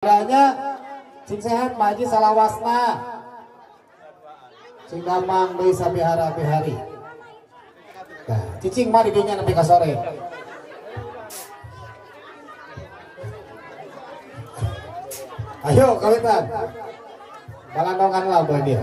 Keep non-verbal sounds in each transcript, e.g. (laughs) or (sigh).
adanya cing sehat maji salawasna. Cing damang deui sabihara bihari nah cicing mari dinya nepi ka sore. Ayo kawitan. Balandongan lah dia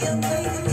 you.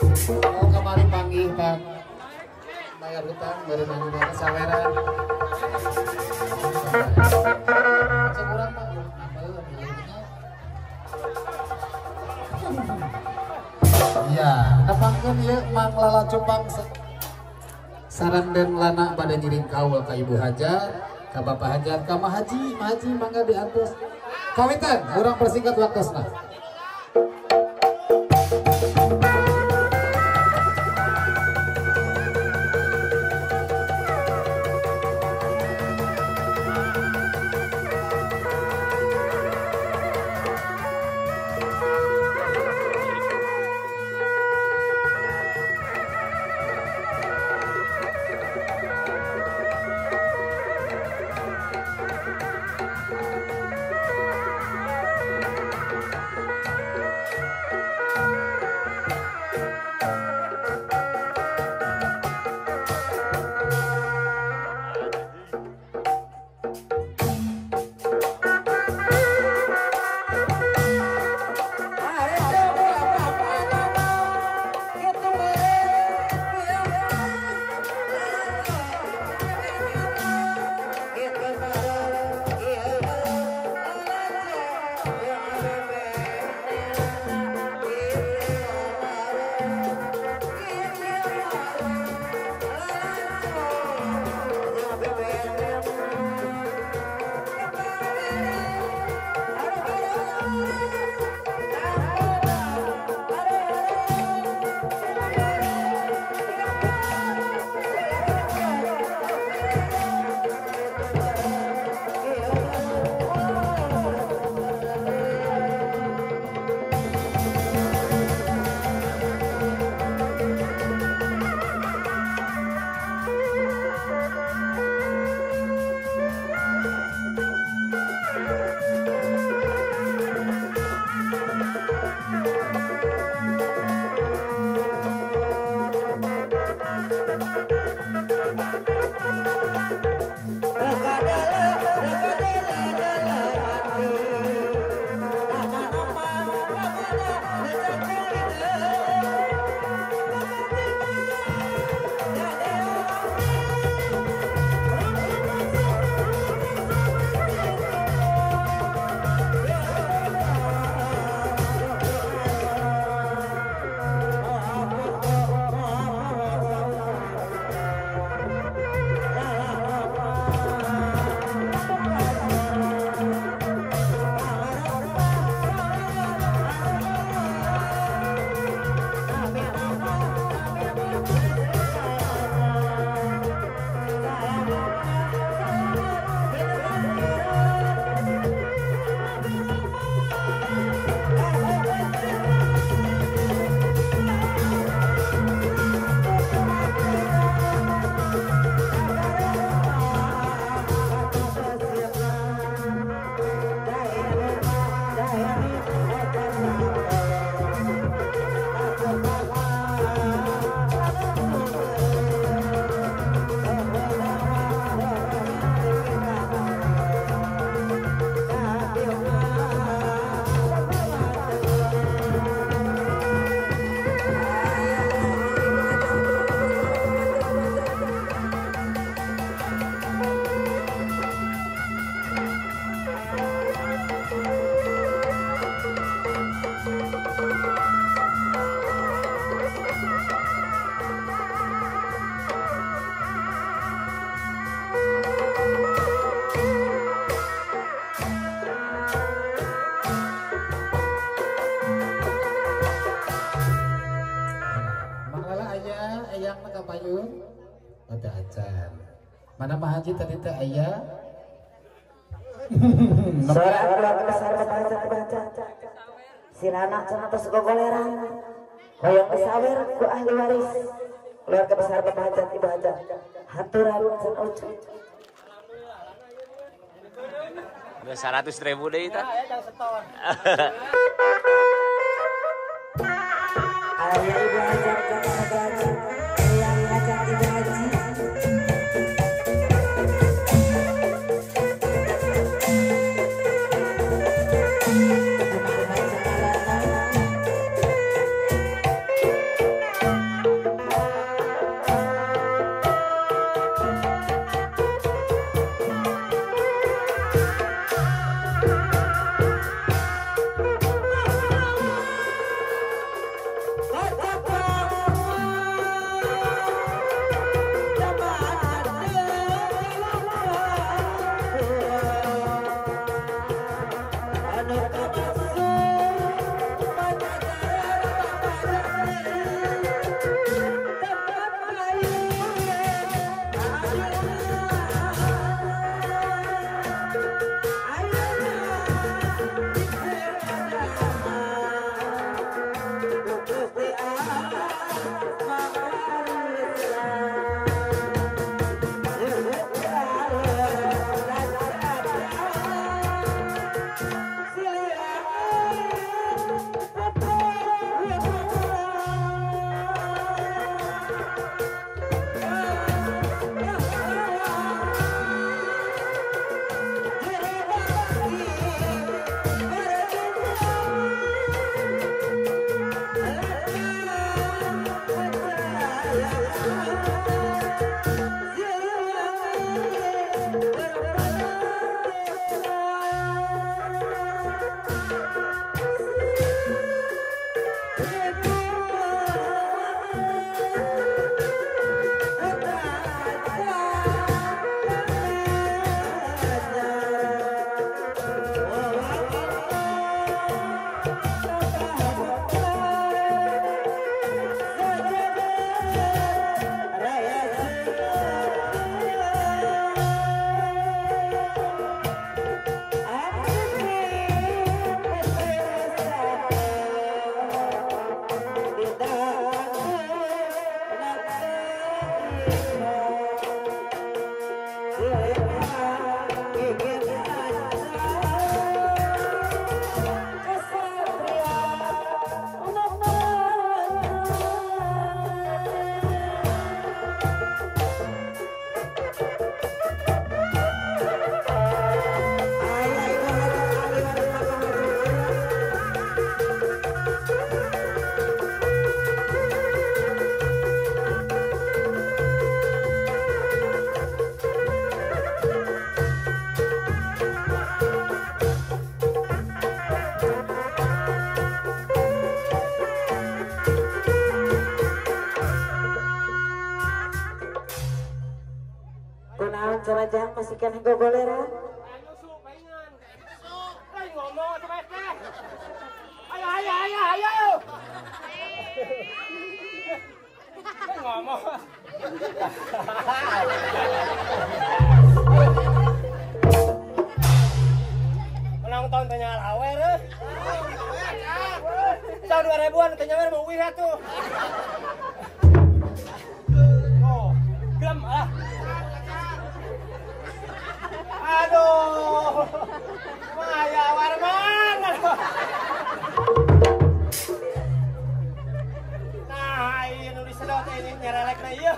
Mau kemari panggil Pak bayar Pak. Iya, Lala Cupang saran dan lana pada nyiring kaul ka Ibu Hajar, ka Bapak Hajar, ka Mah Haji, Mah Haji mangga diantos. Kawitan, urang persingkat. Mang Mah Haji tadi teh aya? (laughs) Seorang keluarga besar baca baca. Sirana cenah tos gogoleran. Hoyong kesawer ku ahli waris. Keluarga besar Ibu Hajat. Haturan cenah ucap. Udah 100 ribu deh itu. Ayah Ibu Hajat Bapak kan tuh Mas teh. Ayo ayo ayo ayo. Ngomong. Penonton tanya lawer. Tahun 2000-an tanya mau wih tuh. Aduh. Maya Warman. Nah, iya nu disedot ini nyerelek na iya.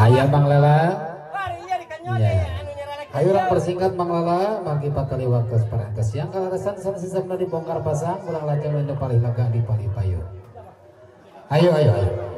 Ayah Bang Lela. Bari iya Iya. anu nyerelek. na Ayo orang persingkat Bang Lela bagi kali waktu seperangkas yang kalarasan sana sisapna dibongkar pasang ulang lajang dan paling lega di pali payu. Ayo ayo ayo.